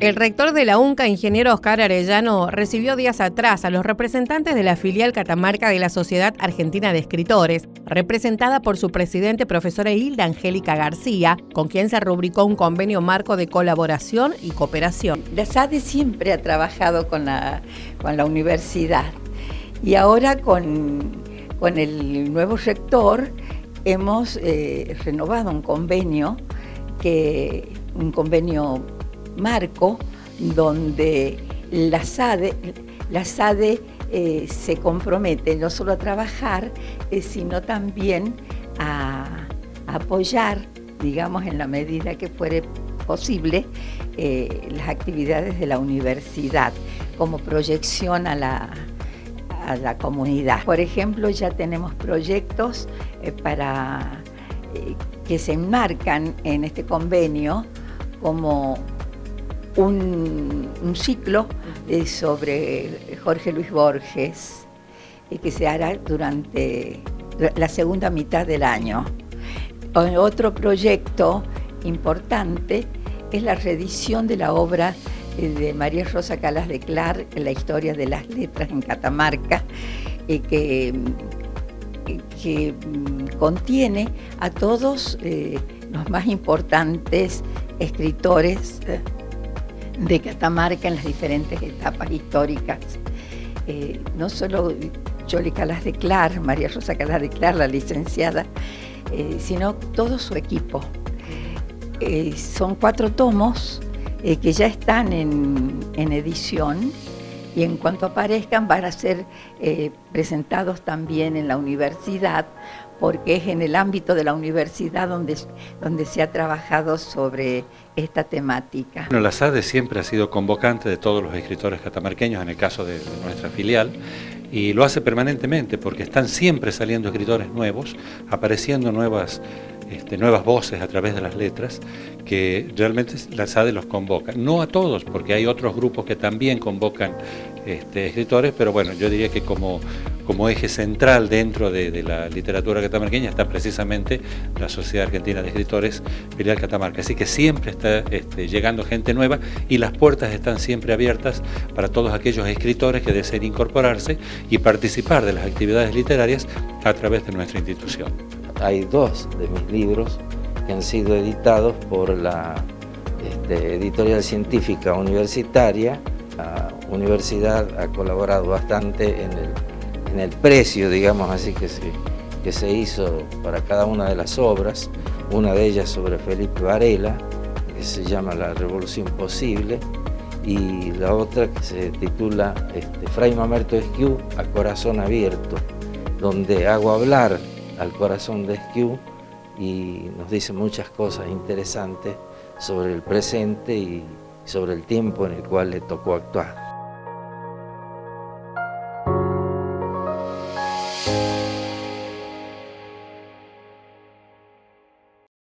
El rector de la UNCA, ingeniero Oscar Arellano, recibió días atrás a los representantes de la filial Catamarca de la Sociedad Argentina de Escritores, representada por su presidente, profesora Hilda Angélica García, con quien se rubricó un convenio marco de colaboración y cooperación. La SADE siempre ha trabajado con la, con la universidad y ahora con, con el nuevo rector hemos eh, renovado un convenio que un convenio marco donde la SADE, eh, se compromete no solo a trabajar, eh, sino también a, apoyar, digamos, en la medida que fuere posible, eh, las actividades de la universidad como proyección a la, a la comunidad. Por ejemplo, ya tenemos proyectos para que se enmarcan en este convenio como un, ciclo eh, sobre Jorge Luis Borges y que se hará durante la segunda mitad del año. Otro proyecto importante es la reedición de la obra eh, de María Rosa Calas de Clar, La historia de las letras en Catamarca, eh, que, que mm, contiene a todos los más importantes escritores de Catamarca en las diferentes etapas históricas. Eh, no solo Choli Calas de Clar, María Rosa Calas de Clar, la licenciada, eh, sino todo su equipo. Eh, son cuatro tomos que ya están en, en, edición y en cuanto aparezcan van a ser presentados también en la universidad porque es en el ámbito de la universidad donde, se ha trabajado sobre esta temática. Bueno, la SADE siempre ha sido convocante de todos los escritores catamarqueños, en el caso de, nuestra filial, y lo hace permanentemente porque están siempre saliendo escritores nuevos, apareciendo nuevas, este, nuevas voces a través de las letras, que realmente la SADE los convoca. No a todos, porque hay otros grupos que también convocan este, escritores, pero bueno, yo diría que como como eje central dentro de, la literatura catamarqueña está precisamente la Sociedad Argentina de Escritores Filial Catamarca. Así que siempre está este, llegando gente nueva y las puertas están siempre abiertas para todos aquellos escritores que deseen incorporarse y participar de las actividades literarias a través de nuestra institución. Hay dos de mis libros que han sido editados por la este, editorial científica universitaria. La universidad ha colaborado bastante en el en el precio, digamos así, que se, que se hizo para cada una de las obras, una de ellas sobre Felipe Varela, que se llama La Revolución Posible, y la otra que se titula este, Fray Mamerto Esquiú a Corazón Abierto, donde hago hablar al corazón de Esquiú y nos dice muchas cosas interesantes sobre el presente y sobre el tiempo en el cual le tocó actuar.